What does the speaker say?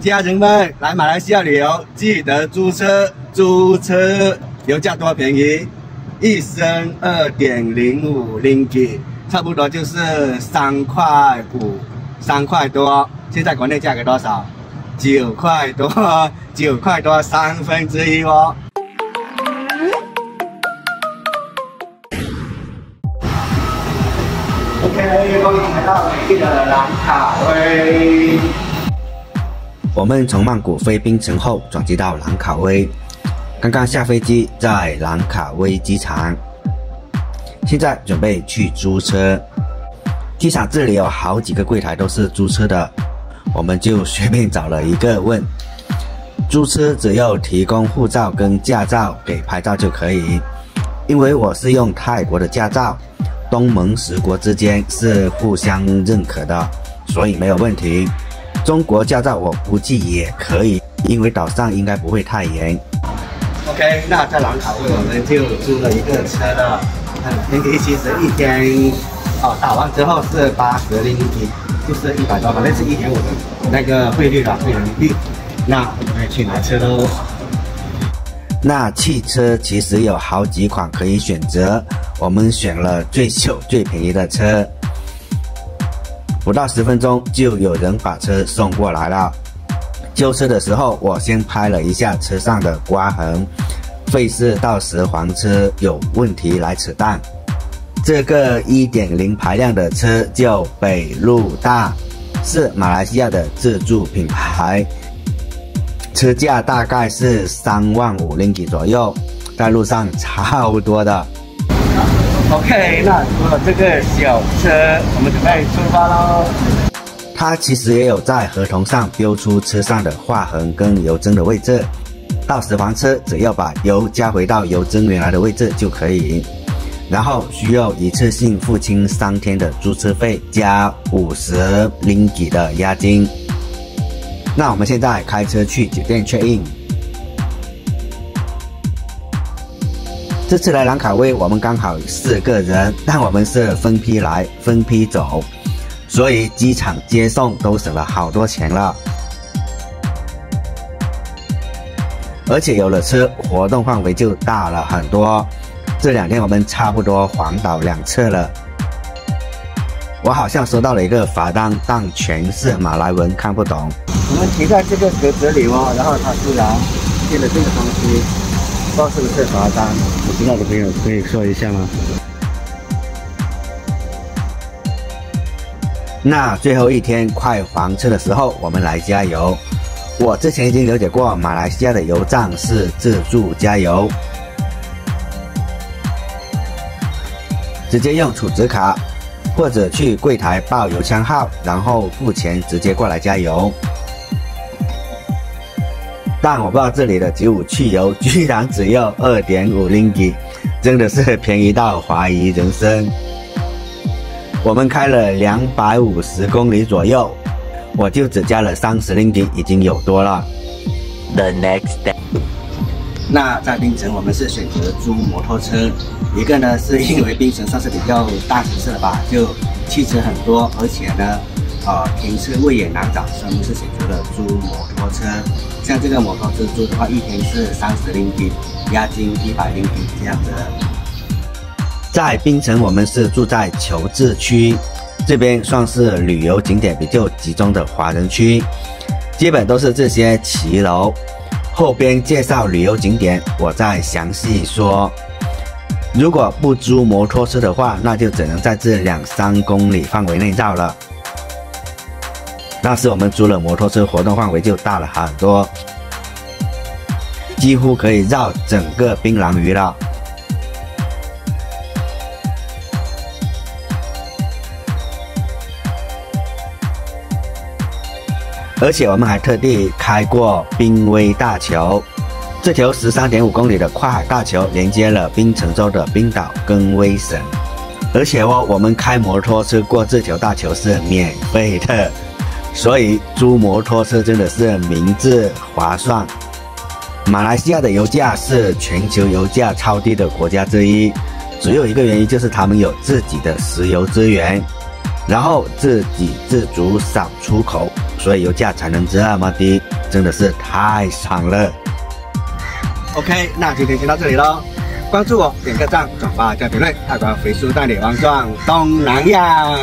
家人们来马来西亚旅游，记得租车，租车油价多便宜，一升二点零五零几，差不多就是三块五，三块多。现在国内价格多少？九块多，九块多三分之一哦。OK，欢迎来到美丽的兰卡威。我们从曼谷飞槟城后转机到兰卡威，刚刚下飞机在兰卡威机场，现在准备去租车。机场这里有好几个柜台都是租车的，我们就随便找了一个问，租车只要提供护照跟驾照给拍照就可以，因为我是用泰国的驾照。东盟十国之间是互相认可的，所以没有问题。中国驾照我估计也可以，因为岛上应该不会太严。OK，那在兰卡威我们就租了一个车的，很便宜，其实一天哦打完之后是八十零一，就是一百多，反正是一点五的那个汇率的汇人。那我们去拿车喽。那汽车其实有好几款可以选择。我们选了最旧、最便宜的车，不到十分钟就有人把车送过来了。修车的时候，我先拍了一下车上的刮痕，费事到时还车有问题来扯淡。这个1.0排量的车叫北路大，是马来西亚的自主品牌，车价大概是三万五零几左右，在路上差不多的。OK，那除了这个小车，我们准备出发喽。它其实也有在合同上标出车上的划痕跟油针的位置，到时还车只要把油加回到油针原来的位置就可以。然后需要一次性付清三天的租车费加五十零几的押金。那我们现在开车去酒店 check in。这次来兰卡威，我们刚好四个人，但我们是分批来，分批走，所以机场接送都省了好多钱了。而且有了车，活动范围就大了很多。这两天我们差不多环岛两次了。我好像收到了一个罚单，但全是马来文，看不懂。我们停在这个格子里哦，然后他突然贴了这个东西。不知道是不是罚单？我知道的朋友可以说一下吗？那最后一天快还车的时候，我们来加油。我之前已经了解过，马来西亚的油站是自助加油，直接用储值卡，或者去柜台报油箱号，然后付钱直接过来加油。但我不知道这里的九五汽油居然只要二点五零几，真的是便宜到怀疑人生。我们开了两百五十公里左右，我就只加了三十零几，已经有多了。The next day，那在槟城我们是选择租摩托车，一个呢是因为槟城算是比较大城市了吧，就汽车很多，而且呢。啊，停车位也难找，所以是选择了租摩托车。像这个摩托车租的话，一天是三十零币，押金一百零币这样子。在槟城，我们是住在求治区，这边算是旅游景点比较集中的华人区，基本都是这些骑楼。后边介绍旅游景点，我再详细说。如果不租摩托车的话，那就只能在这两三公里范围内绕了。那时我们租了摩托车，活动范围就大了很多，几乎可以绕整个槟榔屿了。而且我们还特地开过濒危大桥，这条十三点五公里的跨海大桥连接了槟城州的冰岛跟威省，而且哦，我们开摩托车过这条大桥是免费的。所以租摩托车真的是明智划算。马来西亚的油价是全球油价超低的国家之一，只有一个原因就是他们有自己的石油资源。然后自给自足少出口，所以油价才能这么低，真的是太爽了。OK，那今天先到这里喽。关注我，点个赞，转发加评论，泰国飞速带你玩转东南亚。